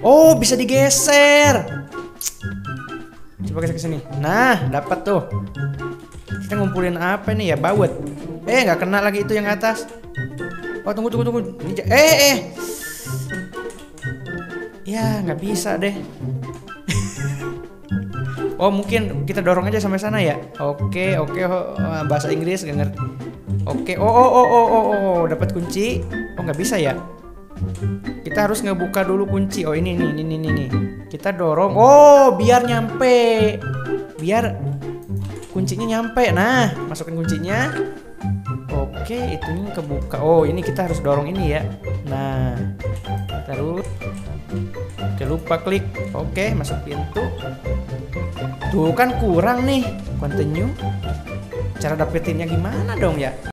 Oh, bisa digeser. Coba geser ke sini. Nah, dapat tuh. Kita ngumpulin apa nih ya? Bawet. Eh, nggak kena lagi itu yang atas. Oh, tunggu tunggu tunggu. Ini Eh, eh. Ya, nggak bisa deh. oh, mungkin kita dorong aja sampai sana ya. Oke, oke. oh, bahasa Inggris nggak ngerti. Oke. Oh, oh, oh, oh, oh, oh. dapat kunci. Oh, nggak bisa ya. Kita harus ngebuka dulu kunci. Oh, ini nih, ini ini nih. Kita dorong. Oh, biar nyampe. Biar kuncinya nyampe. Nah, masukin kuncinya. Oke, itunya kebuka. Oh, ini kita harus dorong ini ya. Nah, terus Oke, lupa klik. Oke, masuk pintu. Tuh kan kurang nih. Continue. Cara dapetinnya gimana dong ya?